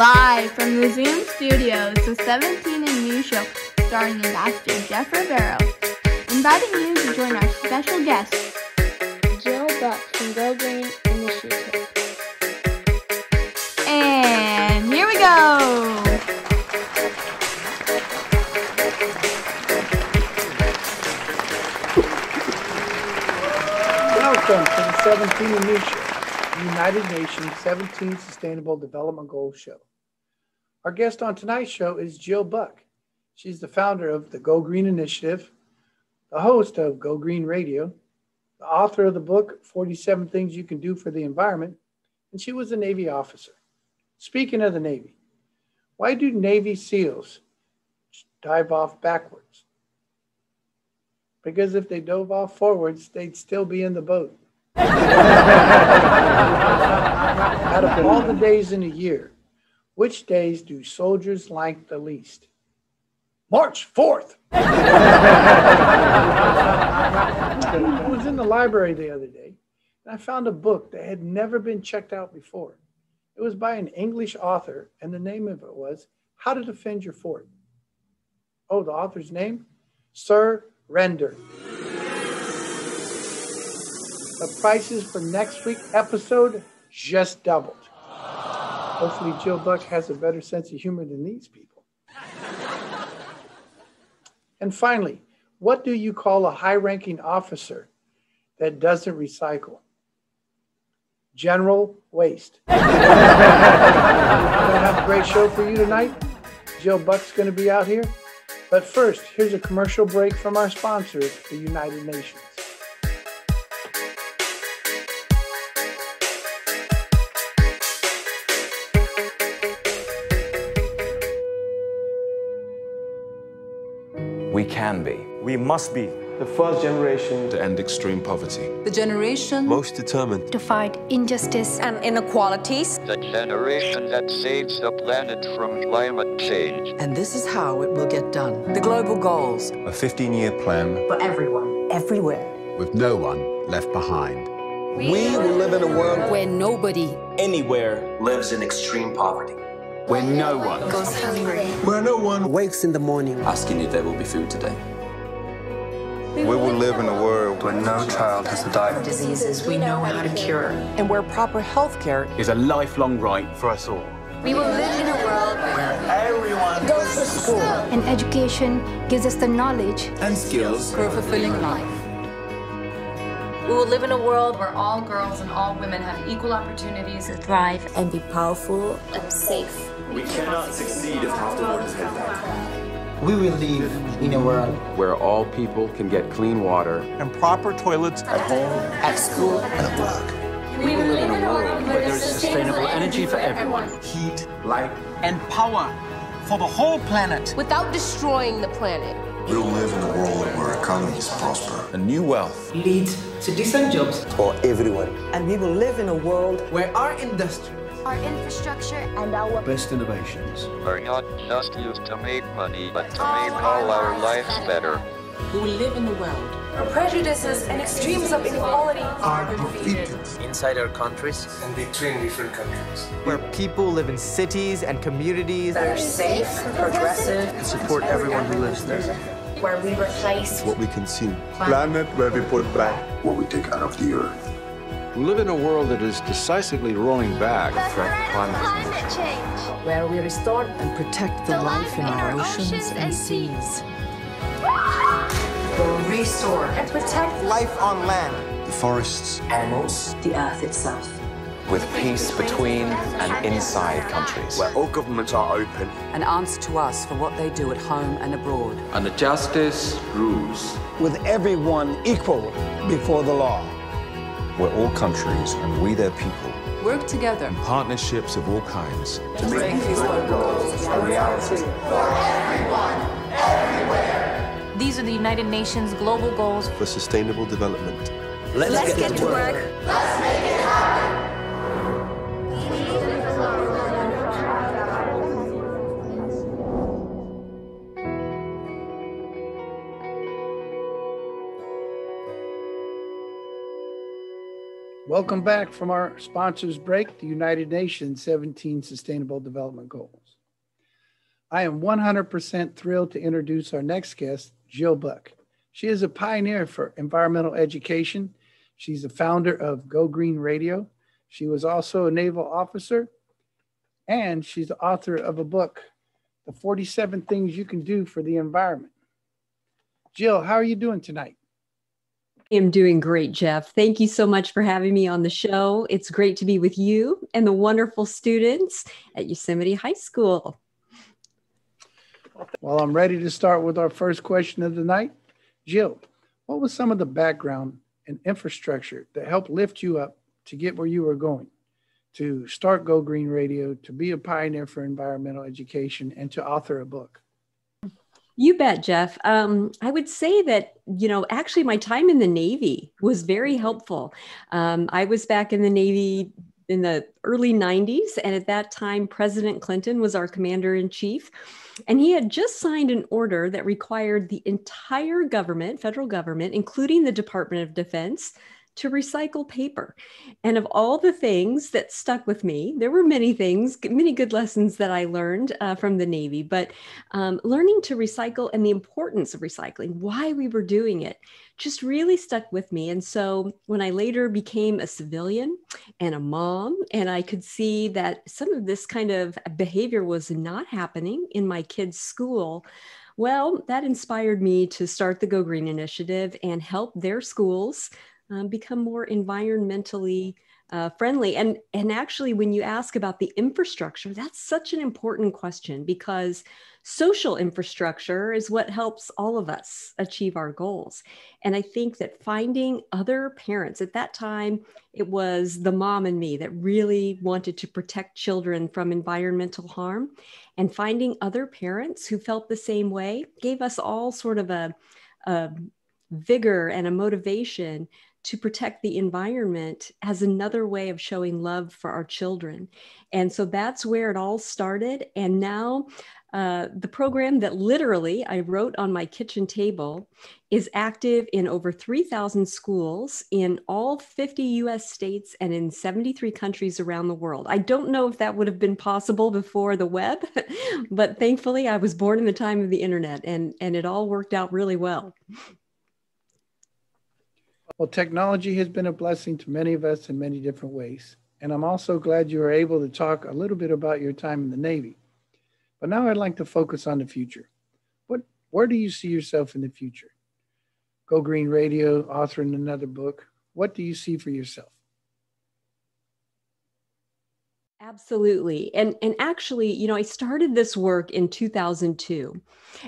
Live from the Zoom studios, the 17 and You Show, starring Ambassador Jeff Rivero. Inviting you to join our special guest, Jill Buck from Go Green Initiative. And here we go! Welcome to the 17 and You Show, United Nations 17 Sustainable Development Goals Show. Our guest on tonight's show is Jill Buck. She's the founder of the Go Green Initiative, the host of Go Green Radio, the author of the book 47 Things You Can Do for the Environment, and she was a Navy officer. Speaking of the Navy, why do Navy SEALs dive off backwards? Because if they dove off forwards, they'd still be in the boat. Out of all the days in a year, which days do soldiers like the least? March 4th. I was in the library the other day and I found a book that had never been checked out before. It was by an English author, and the name of it was How to Defend Your Fort. Oh, the author's name? Sir Render. The prices for next week's episode just doubled. Hopefully, Jill Buck has a better sense of humor than these people. And finally, what do you call a high ranking officer that doesn't recycle? General waste. Going have a great show for you tonight. Jill Buck's going to be out here. But first, here's a commercial break from our sponsors, the United Nations. We can be. We must be the first generation to end extreme poverty. The generation most determined to fight injustice and inequalities. The generation that saves the planet from climate change. And this is how it will get done. The global goals. A 15 year plan for everyone, everywhere. With no one left behind. We, we will live in a world where nobody, anywhere, lives in extreme poverty. Where no one goes hungry. Where no one wakes in the morning asking if there will be food today. We will live in a world where no child has to die of diseases we know how to cure. And where proper health care is a lifelong right for us all. We will live in a world where everyone goes to school. And education gives us the knowledge and skills for a fulfilling life. We will live in a world where all girls and all women have equal opportunities to thrive and be powerful and safe. We cannot succeed if half the world is held back. We will live in a world where all people can get clean water and proper toilets at home, at school, and at work. We will live in a world where there is sustainable energy for everyone. Heat, light, and power for the whole planet. Without destroying the planet. We'll live in a world where economies prosper. And new wealth leads to decent jobs for everyone. And we will live in a world where our industry our infrastructure and our best innovations are not just used to make money, but to make all our lives better. We will live in a world where prejudices and extremes of inequality are defeated inside our countries and between different countries. Where people live in cities and communities that are safe, progressive, and support everyone who lives there. Where we replace what we consume, planet where we put back what we take out of the earth. We live in a world that is decisively rolling back the threat of climate, climate change. Where we restore and protect the, the life in our, our oceans, oceans, and seas. Where we restore and protect life on land, the forests, animals, the earth itself. With peace between and inside countries. Where all governments are open. And answer to us for what they do at home and abroad. And the justice rules. With everyone equal before the law where all countries and we their people work together in partnerships of all kinds to make these goals a reality for everyone, everywhere. These are the United Nations global goals for sustainable development. Let's, Let's get, get, to work. work. Welcome back from our sponsors break, the United Nations 17 Sustainable Development Goals. I am 100% thrilled to introduce our next guest, Jill Buck. She is a pioneer for environmental education. She's the founder of Go Green Radio. She was also a naval officer, and she's the author of a book, The 47 Things You Can Do for the Environment. Jill, how are you doing tonight? I am doing great, Jeff. Thank you so much for having me on the show. It's great to be with you and the wonderful students at Yosemite High School. Well, I'm ready to start with our first question of the night. Jill, what was some of the background and infrastructure that helped lift you up to get where you were going? To start Go Green Radio, to be a pioneer for environmental education, and to author a book? You bet, Jeff. Um, I would say that, you know, actually, my time in the Navy was very helpful. Um, I was back in the Navy in the early 90s, and at that time, President Clinton was our commander in chief. And he had just signed an order that required the entire government, federal government, including the Department of Defense, to recycle paper. And of all the things that stuck with me, there were many things, many good lessons that I learned uh, from the Navy, but um, learning to recycle and the importance of recycling, why we were doing it, just really stuck with me. And so when I later became a civilian and a mom, and I could see that some of this kind of behavior was not happening in my kids' school. Well, that inspired me to start the Go Green Initiative and help their schools um, become more environmentally uh, friendly. And, and actually, when you ask about the infrastructure, that's such an important question because social infrastructure is what helps all of us achieve our goals. And I think that finding other parents at that time, it was the mom and me that really wanted to protect children from environmental harm. And finding other parents who felt the same way gave us all sort of a, a vigor and a motivation to protect the environment as another way of showing love for our children. And so that's where it all started. And now, uh, the program that literally I wrote on my kitchen table is active in over 3,000 schools in all 50 US states and in 73 countries around the world. I don't know if that would have been possible before the web, but thankfully I was born in the time of the internet and, and it all worked out really well. Well, technology has been a blessing to many of us in many different ways. And I'm also glad you were able to talk a little bit about your time in the Navy. But now I'd like to focus on the future. What, where do you see yourself in the future? Go Green Radio, authoring another book. What do you see for yourself? Absolutely. And and actually, you know, I started this work in 2002.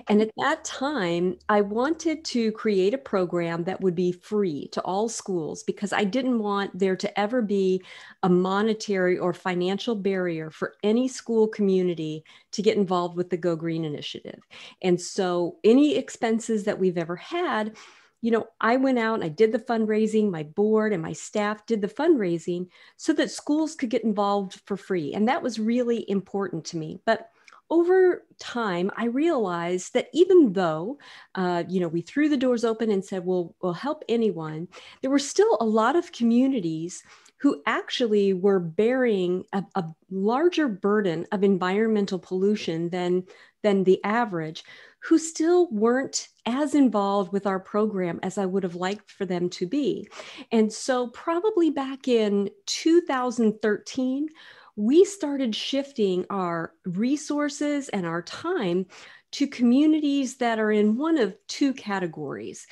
And at that time, I wanted to create a program that would be free to all schools because I didn't want there to ever be a monetary or financial barrier for any school community to get involved with the Go Green initiative. And so any expenses that we've ever had you know, I went out and I did the fundraising, my board and my staff did the fundraising so that schools could get involved for free. And that was really important to me. But over time, I realized that even though, uh, you know, we threw the doors open and said, well, we'll help anyone, there were still a lot of communities who actually were bearing a, a larger burden of environmental pollution than, than the average, who still weren't as involved with our program as I would have liked for them to be. And so, probably back in 2013, we started shifting our resources and our time to communities that are in one of two categories.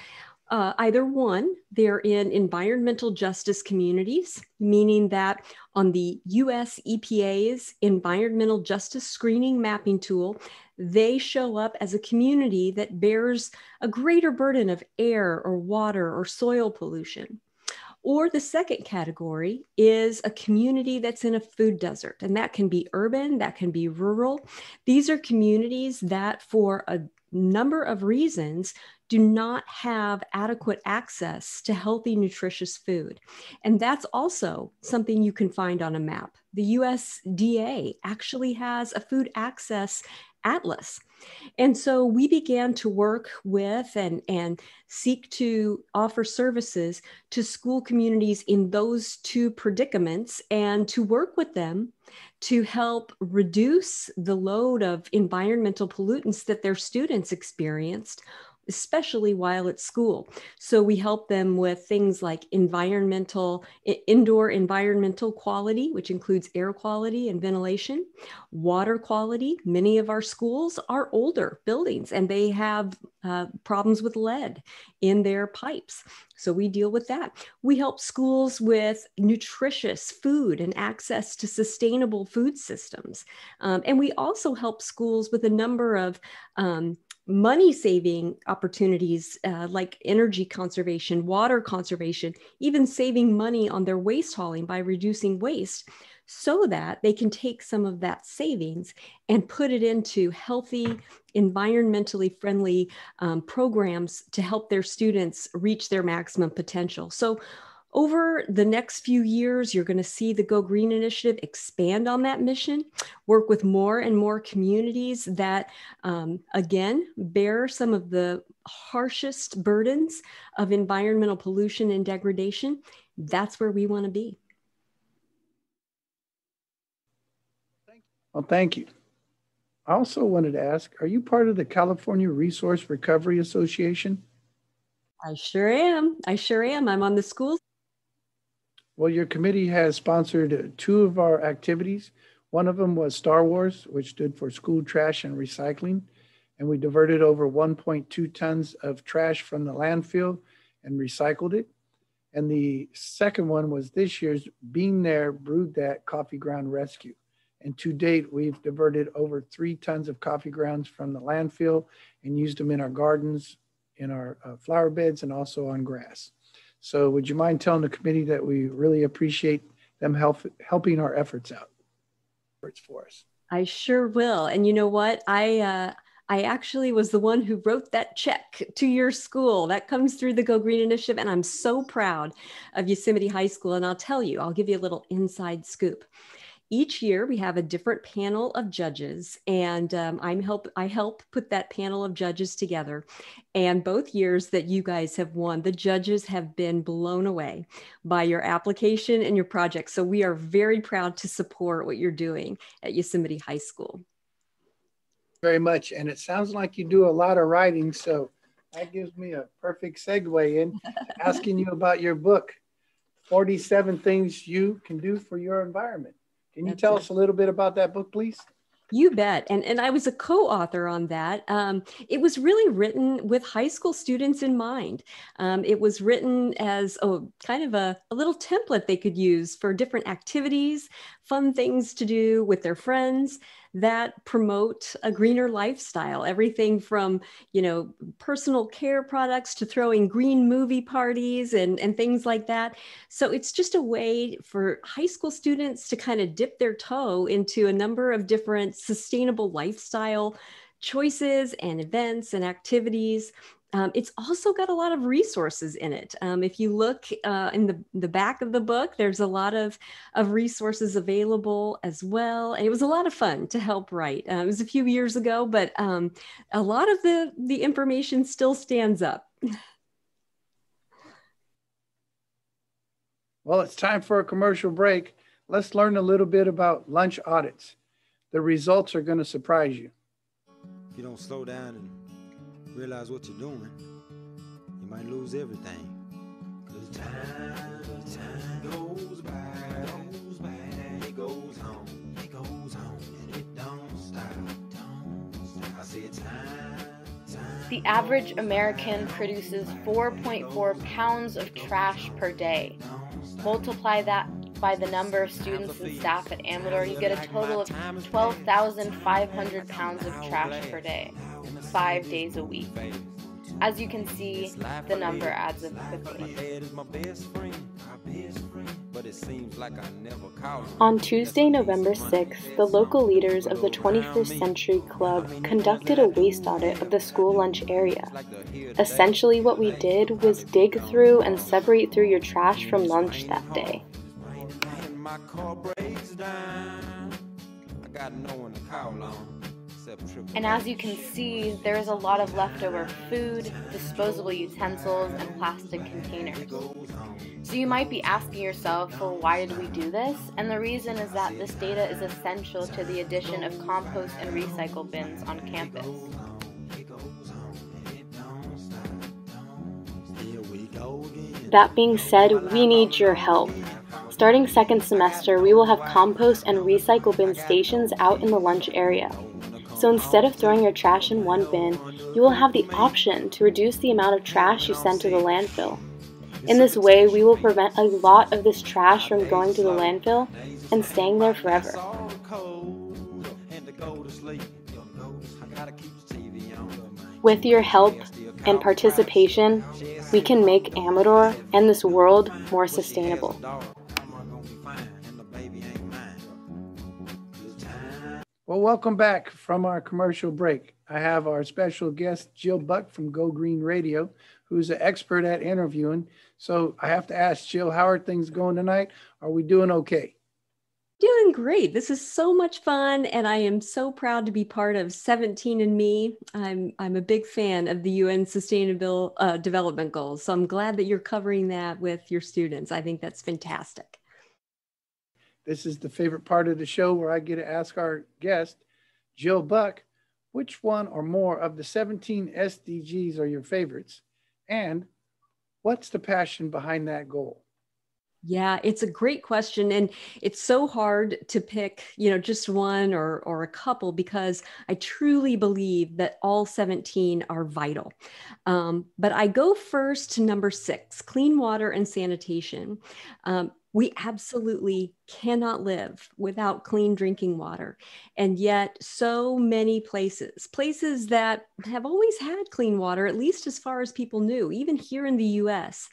Uh, either one, they're in environmental justice communities, meaning that on the US EPA's environmental justice screening mapping tool, they show up as a community that bears a greater burden of air or water or soil pollution. Or the second category is a community that's in a food desert, and that can be urban, that can be rural. These are communities that, for a number of reasons, do not have adequate access to healthy, nutritious food. And that's also something you can find on a map. The USDA actually has a food access atlas. And so we began to work with and, and seek to offer services to school communities in those two predicaments and to work with them to help reduce the load of environmental pollutants that their students experienced especially while at school. So we help them with things like environmental, indoor environmental quality, which includes air quality and ventilation, water quality. Many of our schools are older buildings and they have uh, problems with lead in their pipes. So we deal with that. We help schools with nutritious food and access to sustainable food systems. Um, and we also help schools with a number of um, money saving opportunities uh, like energy conservation, water conservation, even saving money on their waste hauling by reducing waste so that they can take some of that savings and put it into healthy, environmentally friendly um, programs to help their students reach their maximum potential. So over the next few years, you're going to see the Go Green Initiative expand on that mission, work with more and more communities that, um, again, bear some of the harshest burdens of environmental pollution and degradation. That's where we want to be. Well, thank you. I also wanted to ask Are you part of the California Resource Recovery Association? I sure am. I sure am. I'm on the school well, your committee has sponsored two of our activities. One of them was Star Wars, which stood for School Trash and Recycling. And we diverted over 1.2 tons of trash from the landfill and recycled it. And the second one was this year's Bean There, Brewed That Coffee Ground Rescue. And to date, we've diverted over three tons of coffee grounds from the landfill and used them in our gardens, in our uh, flower beds, and also on grass. So would you mind telling the committee that we really appreciate them help, helping our efforts out efforts for us? I sure will. And you know what? I uh, I actually was the one who wrote that check to your school. That comes through the Go Green Initiative, and I'm so proud of Yosemite High School. And I'll tell you, I'll give you a little inside scoop each year we have a different panel of judges and um, i'm help i help put that panel of judges together. And both years that you guys have won the judges have been blown away by your application and your project. So we are very proud to support what you're doing at yosemite high school. Very much and it sounds like you do a lot of writing so that gives me a perfect segue in asking you about your book 47 things you can do for your environment can you tell us a little bit about that book, please? You bet. And, and I was a co author on that. Um, it was really written with high school students in mind. Um, it was written as a kind of a, a little template they could use for different activities, fun things to do with their friends that promote a greener lifestyle. Everything from you know personal care products to throwing green movie parties and, and things like that. So it's just a way for high school students to kind of dip their toe into a number of different sustainable lifestyle choices and events and activities um, it's also got a lot of resources in it. Um, if you look uh, in the, the back of the book, there's a lot of, of resources available as well. And it was a lot of fun to help write. Uh, it was a few years ago, but um, a lot of the, the information still stands up. Well, it's time for a commercial break. Let's learn a little bit about lunch audits. The results are going to surprise you. You don't slow down and realize what you're doing, you might lose everything. Cause time, time goes by, goes by, it goes on, it goes on, and it don't stop, don't stop. I said time. The average American produces 4.4 pounds of trash per day. Multiply that by the number of students and staff at Amador, you get a total of 12,500 pounds of trash per day five days a week. As you can see, the number adds up quickly. On Tuesday, November 6th, the local leaders of the 21st Century Club conducted a waste audit of the school lunch area. Essentially, what we did was dig through and separate through your trash from lunch that day. And as you can see, there is a lot of leftover food, disposable utensils, and plastic containers. So you might be asking yourself, well, why did we do this? And the reason is that this data is essential to the addition of compost and recycle bins on campus. That being said, we need your help. Starting second semester, we will have compost and recycle bin stations out in the lunch area. So instead of throwing your trash in one bin, you will have the option to reduce the amount of trash you send to the landfill. In this way, we will prevent a lot of this trash from going to the landfill and staying there forever. With your help and participation, we can make Amador and this world more sustainable. Well, welcome back from our commercial break. I have our special guest, Jill Buck from Go Green Radio, who's an expert at interviewing. So I have to ask Jill, how are things going tonight? Are we doing okay? Doing great. This is so much fun, and I am so proud to be part of 17 and Me. I'm I'm a big fan of the UN Sustainable uh, Development Goals, so I'm glad that you're covering that with your students. I think that's fantastic. This is the favorite part of the show where I get to ask our guest, Jill Buck, which one or more of the 17 SDGs are your favorites? And what's the passion behind that goal? Yeah, it's a great question. And it's so hard to pick, you know, just one or, or a couple because I truly believe that all 17 are vital. Um, but I go first to number six clean water and sanitation. Um, we absolutely cannot live without clean drinking water. And yet, so many places, places that have always had clean water, at least as far as people knew, even here in the US,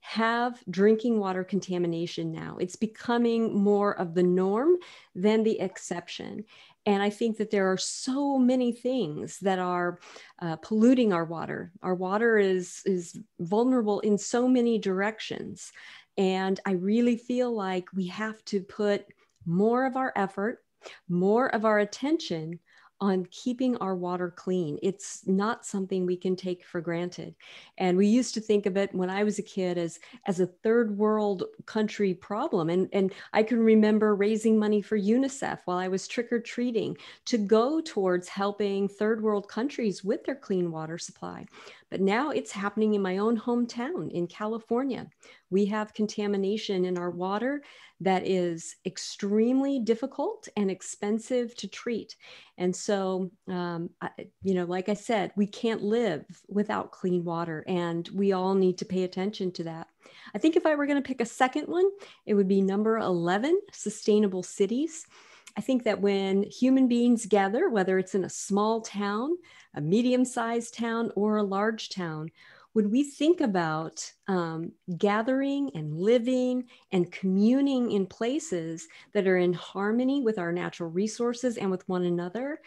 have drinking water contamination now. It's becoming more of the norm than the exception. And I think that there are so many things that are uh, polluting our water. Our water is, is vulnerable in so many directions. And I really feel like we have to put more of our effort, more of our attention on keeping our water clean. It's not something we can take for granted. And we used to think of it when I was a kid as, as a third world country problem. And, and I can remember raising money for UNICEF while I was trick or treating to go towards helping third world countries with their clean water supply. But now it's happening in my own hometown in California. We have contamination in our water that is extremely difficult and expensive to treat. And so, um, I, you know, like I said, we can't live without clean water, and we all need to pay attention to that. I think if I were going to pick a second one, it would be number 11 sustainable cities. I think that when human beings gather, whether it's in a small town, a medium sized town, or a large town, when we think about um, gathering and living and communing in places that are in harmony with our natural resources and with one another,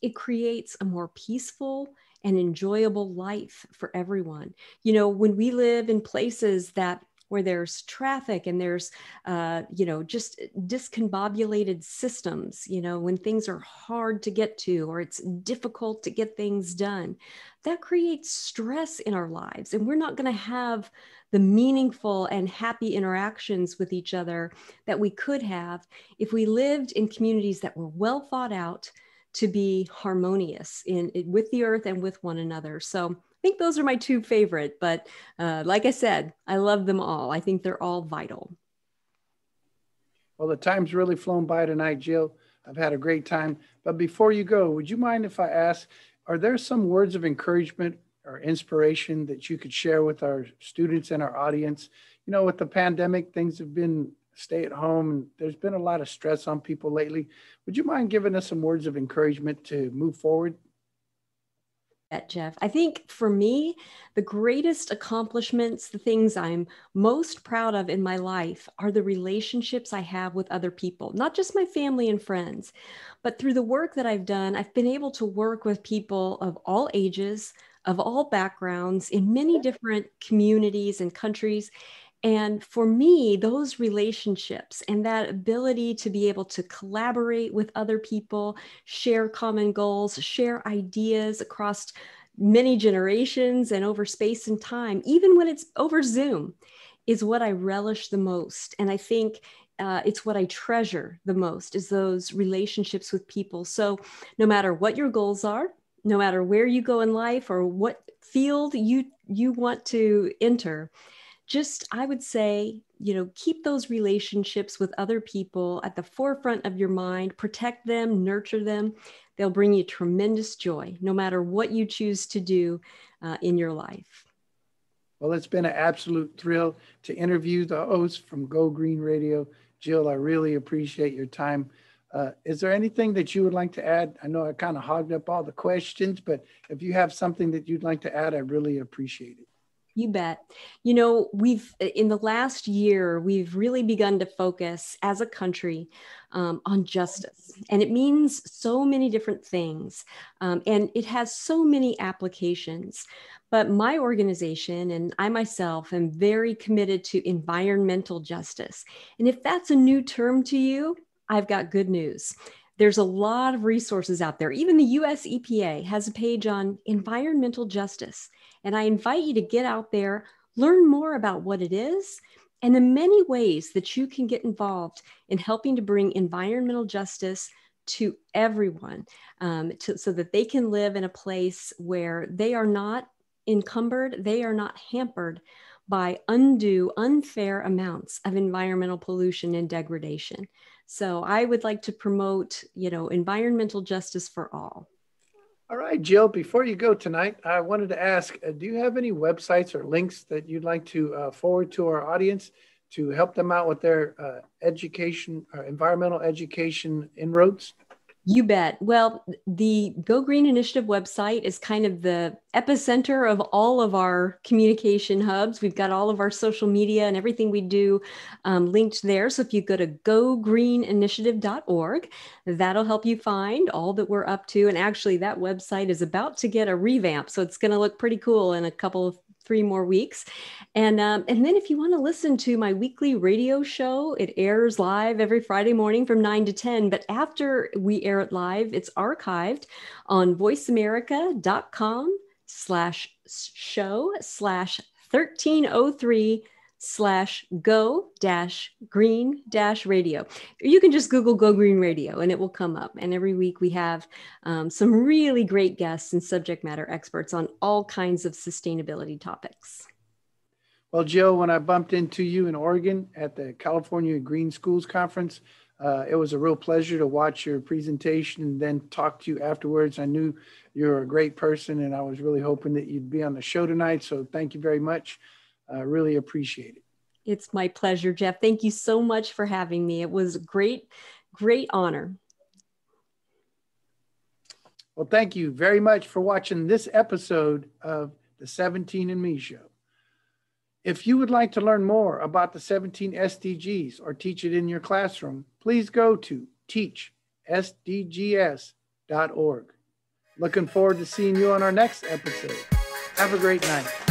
it creates a more peaceful and enjoyable life for everyone. You know, when we live in places that where there's traffic and there's uh, you know just discombobulated systems you know when things are hard to get to or it's difficult to get things done that creates stress in our lives and we're not going to have the meaningful and happy interactions with each other that we could have if we lived in communities that were well thought out to be harmonious in, in with the earth and with one another. So think those are my two favorite, but uh, like I said, I love them all. I think they're all vital. Well, the time's really flown by tonight, Jill. I've had a great time. But before you go, would you mind if I ask, are there some words of encouragement or inspiration that you could share with our students and our audience? You know, with the pandemic, things have been stay at home and there's been a lot of stress on people lately. Would you mind giving us some words of encouragement to move forward? Bet, Jeff. I think for me, the greatest accomplishments, the things I'm most proud of in my life are the relationships I have with other people, not just my family and friends, but through the work that I've done, I've been able to work with people of all ages, of all backgrounds, in many different communities and countries. And for me, those relationships and that ability to be able to collaborate with other people, share common goals, share ideas across many generations and over space and time, even when it's over Zoom, is what I relish the most. And I think uh, it's what I treasure the most is those relationships with people. So no matter what your goals are, no matter where you go in life or what field you you want to enter, just I would say, you know, keep those relationships with other people at the forefront of your mind, protect them, nurture them. They'll bring you tremendous joy, no matter what you choose to do uh, in your life. Well, it's been an absolute thrill to interview the host from Go Green Radio. Jill, I really appreciate your time. Uh, is there anything that you would like to add? I know I kind of hogged up all the questions, but if you have something that you'd like to add, I really appreciate it. You bet. You know, we've in the last year, we've really begun to focus as a country um, on justice. And it means so many different things. Um, and it has so many applications. But my organization and I myself am very committed to environmental justice. And if that's a new term to you, I've got good news there's a lot of resources out there. Even the US EPA has a page on environmental justice. And I invite you to get out there, learn more about what it is, and the many ways that you can get involved in helping to bring environmental justice to everyone um, to, so that they can live in a place where they are not encumbered, they are not hampered by undue, unfair amounts of environmental pollution and degradation. So I would like to promote, you know, environmental justice for all. All right, Jill, before you go tonight, I wanted to ask uh, do you have any websites or links that you'd like to uh, forward to our audience to help them out with their uh, education or environmental education inroads? You bet. Well, the Go Green Initiative website is kind of the epicenter of all of our communication hubs. We've got all of our social media and everything we do um, linked there. So if you go to gogreeninitiative.org, that'll help you find all that we're up to. And actually, that website is about to get a revamp. So it's going to look pretty cool in a couple of three more weeks. And, um, and then if you want to listen to my weekly radio show, it airs live every Friday morning from 9 to 10. But after we air it live, it's archived on voiceamerica.com slash show slash 1303 slash go dash green dash radio. You can just Google Go Green Radio and it will come up. And every week we have um, some really great guests and subject matter experts on all kinds of sustainability topics. Well, Jill, when I bumped into you in Oregon at the California Green Schools Conference, uh, it was a real pleasure to watch your presentation and then talk to you afterwards. I knew you're a great person and I was really hoping that you'd be on the show tonight. So thank you very much. I really appreciate it. It's my pleasure, Jeff. Thank you so much for having me. It was a great, great honor. Well, thank you very much for watching this episode of the 17 and Me Show. If you would like to learn more about the 17 SDGs or teach it in your classroom, please go to teachsdgs.org. Looking forward to seeing you on our next episode. Have a great night.